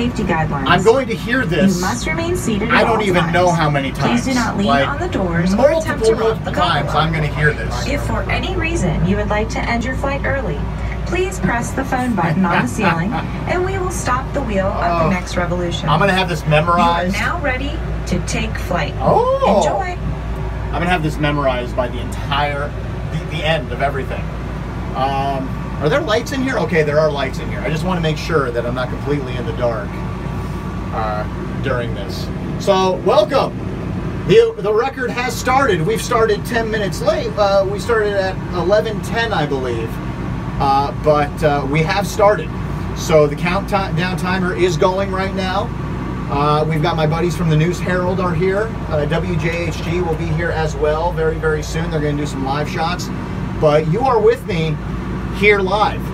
safety guidelines. I'm going to hear this. You must remain seated at I don't even times. know how many times. Please do not lean Like, on the doors or attempt to the times. I'm going to hear this. If for any reason you would like to end your flight early, please press the phone button on the ceiling and we will stop the wheel Oh. the next revolution. I'm going to have this memorized. you are now ready to take flight. Oh. Enjoy. I'm gonna have this memorized by the entire, the, the end of everything. Um, are there lights in here? Okay, there are lights in here. I just want to make sure that I'm not completely in the dark uh, during this. So, welcome. The, the record has started. We've started 10 minutes late. Uh, we started at 11:10, I believe, uh, but uh, we have started. So the countdown timer is going right now. Uh, we've got my buddies from the News Herald are here. Uh, WJHG will be here as well very, very soon. They're going to do some live shots. But you are with me here live.